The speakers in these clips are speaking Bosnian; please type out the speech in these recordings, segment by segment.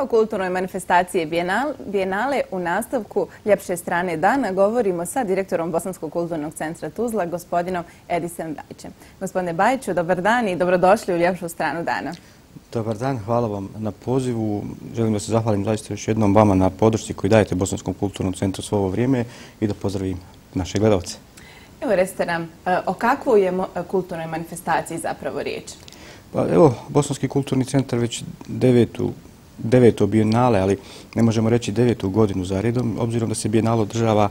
O kulturnoj manifestaciji Bijenale u nastavku Ljepše strane dana govorimo sa direktorom Bosanskog kulturnog centra Tuzla, gospodinom Edisem Bajićem. Gospodine Bajiću, dobar dan i dobrodošli u Ljepšu stranu dana. Dobar dan, hvala vam na pozivu. Želim da se zahvalim zaista još jednom vama na podršci koji dajete Bosanskom kulturnom centru svo ovo vrijeme i da pozdravim naše gledalce. Evo, recite nam, e, o kakvoj je kulturnoj manifestaciji zapravo riječ? Pa evo, Bosanski kulturni centar već devetu deveto bijenale, ali ne možemo reći devetu godinu za redom, obzirom da se bijenalo država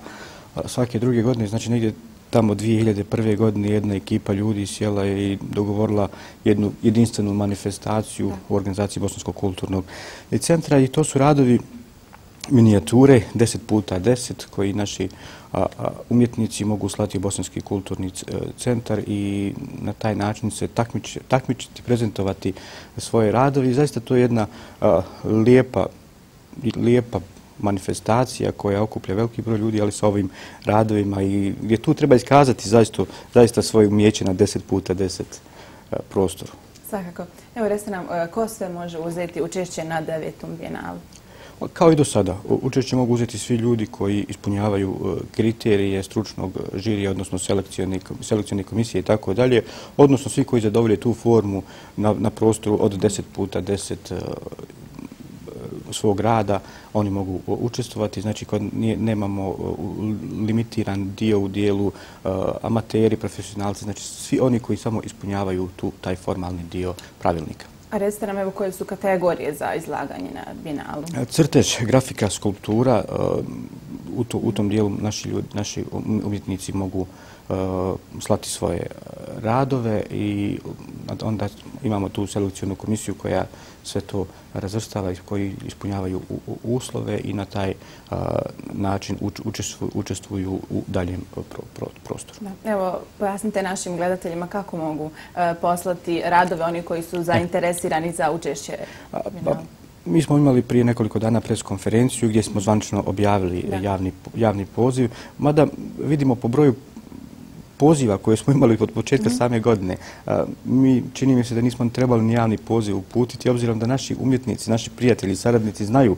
svake druge godine, znači negdje tamo 2001. godine jedna ekipa ljudi sjela i dogovorila jednu jedinstvenu manifestaciju u organizaciji Bosanskog kulturnog centra i to su radovi minijature 10 puta 10 koji naši umjetnici mogu slati u Bosanski kulturni e, centar i na taj način se takmičiti, prezentovati svoje radovi. Zaista to je jedna lijepa lijepa manifestacija koja okuplja veliki broj ljudi, ali sa ovim radovima i gdje tu treba iskazati zaista, zaista svoje umjeće na 10 puta 10 e, prostoru. Svakako. Evo, reste nam, e, ko sve može uzeti učešće na devetom bijenalu? Kao i do sada, učešće mogu uzeti svi ljudi koji ispunjavaju e, kriterije stručnog e, žirija, odnosno selekcijone komisije i tako dalje, odnosno svi koji zadovolje tu formu na prostoru od 10 puta 10 e, svog rada, oni mogu učestvovati. Znači, nemamo limitiran dio u dijelu amateri, profesionalci, znači svi oni koji samo ispunjavaju taj formalni dio pravilnika. A recite nam evo koje su kategorije za izlaganje na binalu? E, crtež, grafika, skulptura, e, u tom dijelu naši ljudi, naši umjetnici mogu e, slati svoje e, radove i onda imamo tu selekcijonu komisiju koja sve to razvrstava i koji ispunjavaju uslove i na taj način učestvuju u daljem prostoru. Evo, pojasnite našim gledateljima kako mogu poslati radove oni koji su zainteresirani za učešće. Pa, mi smo imali prije nekoliko dana preskonferenciju gdje smo zvančno objavili javni poziv, mada vidimo po broju poziva koje smo imali od početka mhm. same godine, mi čini mi se da nismo trebali ni javni poziv uputiti, obzirom da naši umjetnici, naši prijatelji, saradnici znaju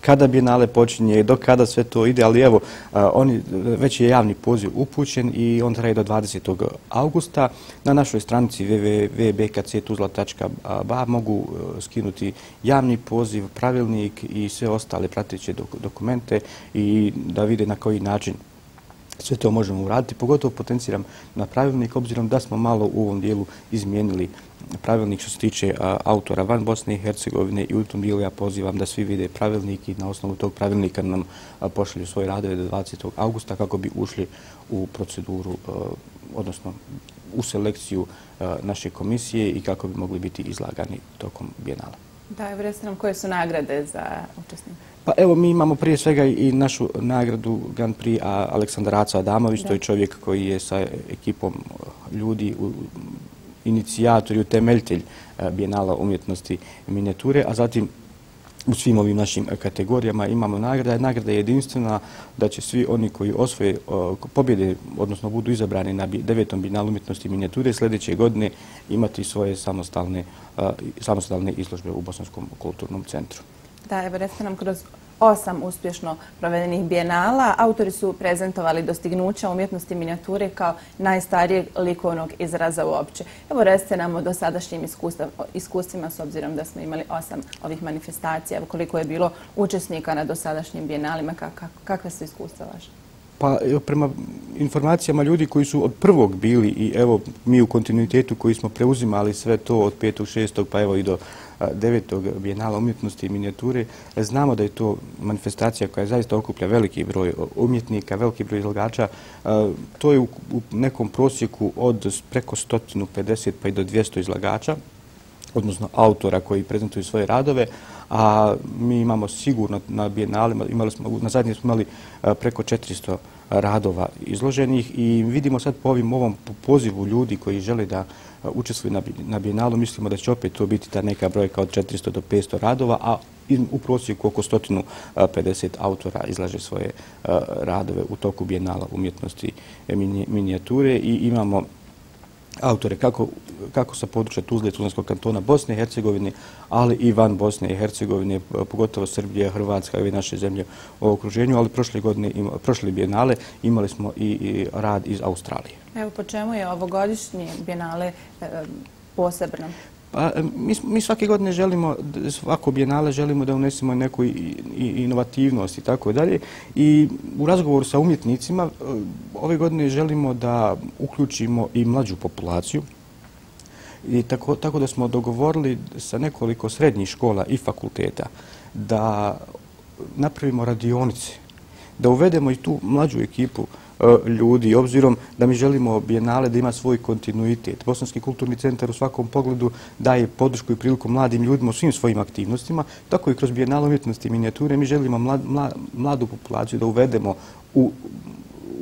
kada bijenale počinje, do kada sve to ide, ali evo, oni, već je javni poziv upućen i on traje do 20. augusta. Na našoj stranici www.bkc.tuzla.ba mogu skinuti javni poziv, pravilnik i sve ostale prateće dokumente i da vide na koji način sve to možemo uraditi. Pogotovo potenciram na pravilnik, obzirom da smo malo u ovom dijelu izmijenili pravilnik što se tiče autora van Bosne i Hercegovine i u tom dijelu ja pozivam da svi vide pravilnik i na osnovu tog pravilnika nam pošalju svoje radove do 20. augusta kako bi ušli u proceduru, odnosno u selekciju naše komisije i kako bi mogli biti izlagani tokom bijenala. Da, evo recite nam koje su nagrade za učesnike? Pa evo, mi imamo prije svega i našu nagradu Grand Prix Aleksandar Aca Adamović, to je čovjek koji je sa ekipom ljudi, inicijator i utemeljitelj e, Bijenala umjetnosti minijature, a zatim u svim ovim našim e, kategorijama imamo nagrada. Nagrada je jedinstvena da će svi oni koji osvoje pobjede, odnosno budu izabrani na devetom binalu umjetnosti minijature, sljedeće godine imati svoje samostalne, e, samostalne izložbe u Bosanskom kulturnom centru. Da, evo recite nam kroz osam uspješno provedenih bijenala. Autori su prezentovali dostignuća umjetnosti minijature kao najstarijeg likovnog izraza uopće. Evo recite nam o dosadašnjim iskustvima s obzirom da smo imali osam ovih manifestacija. Evo koliko je bilo učesnika na dosadašnjim bijenalima, kakve su iskustva vaše? Pa prema informacijama ljudi koji su od prvog bili i evo mi u kontinuitetu koji smo preuzimali sve to od petog, šestog pa evo i do devetog bijenala umjetnosti i minijature, znamo da je to manifestacija koja zaista okuplja veliki broj umjetnika, veliki broj izlagača. E, to je u nekom prosjeku od preko 150 pa i do 200 izlagača, odnosno autora koji prezentuju svoje radove, a mi imamo sigurno na bijenalima, imali smo, na zadnje smo imali preko 400 radova izloženih i vidimo sad po ovim ovom pozivu ljudi koji žele da učestvuju na bijenalu, mislimo da će opet to biti ta neka brojka od 400 do 500 radova, a u prosjeku oko 150 autora izlaže svoje radove u toku bijenala umjetnosti e, minijature i imamo autore kako, kako sa područja Tuzle i Tuzlanskog kantona Bosne i Hercegovine, ali i van Bosne i Hercegovine, pogotovo Srbije, Hrvatska i naše zemlje u okruženju, ali prošle godine, prošle bijenale imali smo i, i rad iz Australije. Evo, po čemu je ovogodišnje bijenale e, posebno? Pa, mi, mi svake godine želimo, svako bijenale želimo da unesemo neku i, i, inovativnost i tako dalje. I u razgovoru sa umjetnicima e, ove godine želimo da uključimo i mlađu populaciju. I tako, tako da smo dogovorili sa nekoliko srednjih škola i fakulteta da napravimo radionice, da uvedemo i tu mlađu ekipu E, ljudi, obzirom da mi želimo bijenale da ima svoj kontinuitet. Bosanski kulturni centar u svakom pogledu daje podršku i priliku mladim ljudima u svim svojim aktivnostima, tako i kroz bijenale umjetnosti i minijature mi želimo mladu populaciju da uvedemo u,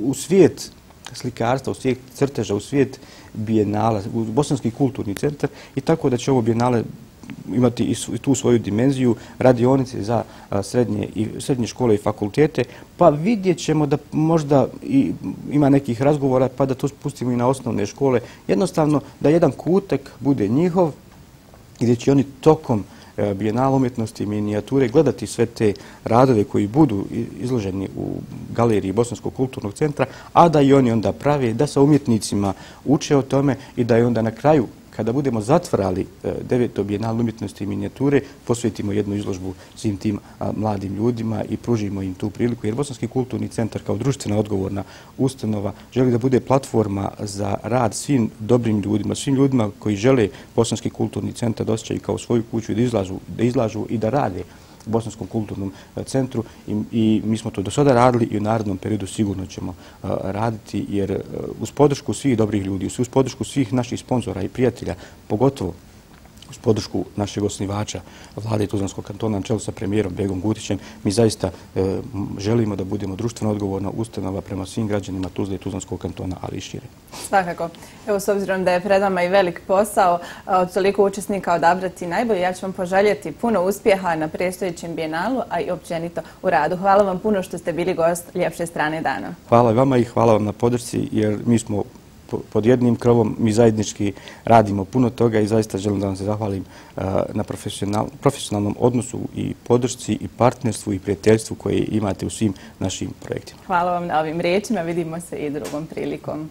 u svijet slikarstva, u svijet crteža, u svijet bijenala, u Bosanski kulturni centar i tako da će ovo bijenale imati i tu svoju dimenziju radionice za srednje, i, srednje škole i fakultete, pa vidjet ćemo da možda i ima nekih razgovora pa da to spustimo i na osnovne škole. Jednostavno da jedan kutak bude njihov gdje će oni tokom e, bijenala umjetnosti i minijature gledati sve te radove koji budu izloženi u galeriji Bosanskog kulturnog centra, a da i oni onda prave, da sa umjetnicima uče o tome i da je onda na kraju kada budemo zatvrali devet deveto umjetnosti i minijature, posvetimo jednu izložbu svim tim mladim ljudima i pružimo im tu priliku. Jer Bosanski kulturni centar kao društvena odgovorna ustanova želi da bude platforma za rad svim dobrim ljudima, svim ljudima koji žele Bosanski kulturni centar da osjećaju kao svoju kuću i da izlažu, da izlažu i da rade Bosanskom kulturnom e, centru i, i mi smo to do sada radili i u narodnom periodu sigurno ćemo e, raditi jer e, uz podršku svih dobrih ljudi, uz podršku svih naših sponzora i prijatelja, pogotovo uz podršku našeg osnivača vlade Tuzlanskog kantona na čelu sa premijerom Begom Gutićem, mi zaista e, želimo da budemo društveno odgovorna ustanova prema svim građanima Tuzle i Tuzlanskog kantona, ali i šire. Svakako. Evo, s obzirom da je pred vama i velik posao od toliko učesnika odabrati najbolje, ja ću vam poželjeti puno uspjeha na prestojećem bijenalu, a i općenito u radu. Hvala vam puno što ste bili gost Ljepše strane dana. Hvala vama i hvala vam na podršci, jer mi smo pod jednim krovom mi zajednički radimo puno toga i zaista želim da vam se zahvalim e, na profesionalnom odnosu i podršci i partnerstvu i prijateljstvu koje imate u svim našim projektima. Hvala vam na ovim riječima, vidimo se i drugom prilikom.